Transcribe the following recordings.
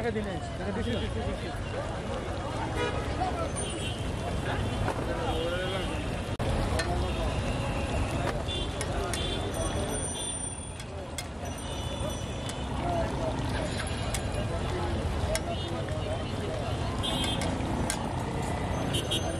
টাকা দিলে টাকা দিছিল একটা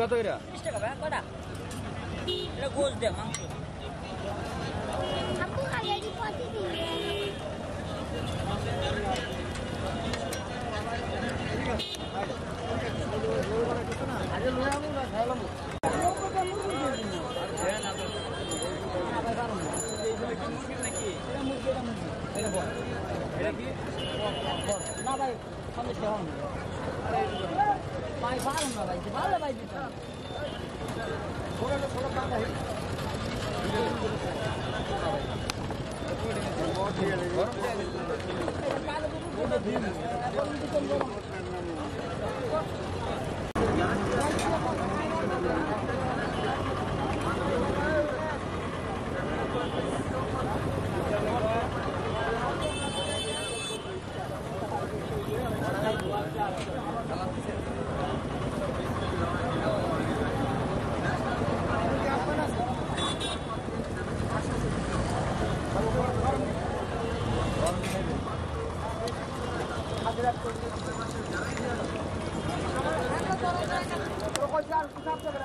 কত এরা বিশ টাকা ভাই কটা এটা গোস দে মাংস Aku ada di posisi না ভাই পঞ্চাশ টাকা হবে ভাই ভালো না ভাই ভালো ভাই দিতে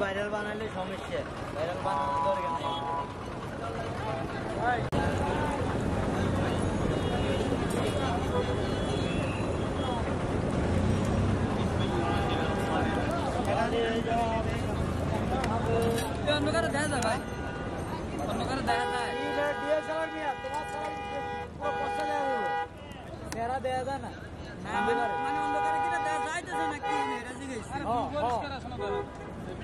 Viral বানালে সমস্যা। ভাইরাল বানানো দরকার নেই অন্ধকারে দেখা যায় ভাই অন্ধকারে দেখা যায় সেরা দেয়া যায় না না, মানে অন্ধকারে কিটা দেখা যাইতেছে না কি জিজ্ঞেস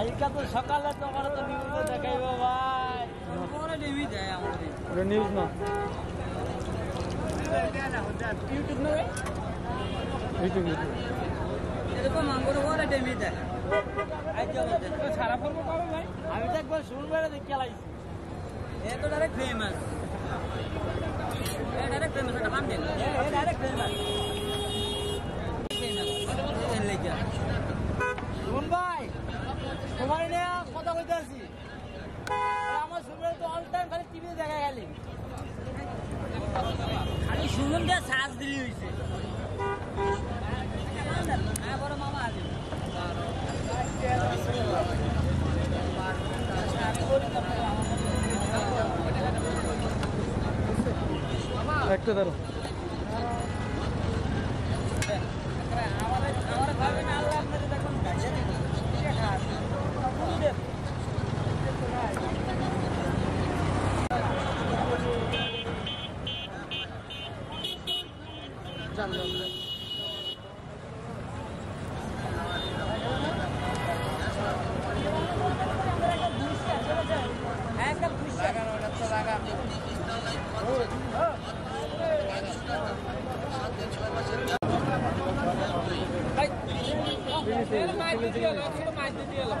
কালকে তো সকালে তোমার তো নিউজে দেখাইব ভাই। পরে টিভি দেয় আমাদের ওটা নিউজ না। ইউটিউব না ইউটিউব ইউটিউব এরকম আমার পরে টিভি দেয় সারা পড়ব কবে ভাই। আমি তো একবার শুনব দেখে লাইছি। এ তো ডাইরেক্ট ফেমাস এ ডাইরেক্ট ফেমাস এটা বাম দেন এ ডাইরেক্ট ফেমাস খালি শুনুন দিয়ে শ্বাস দিলি হয়েছে হ্যাঁ বড় মামা আছে একটা ধরো একটা বুঝছে ভাই মাছ দিয়ে এলো ছোট মাছ দিয়ে এলো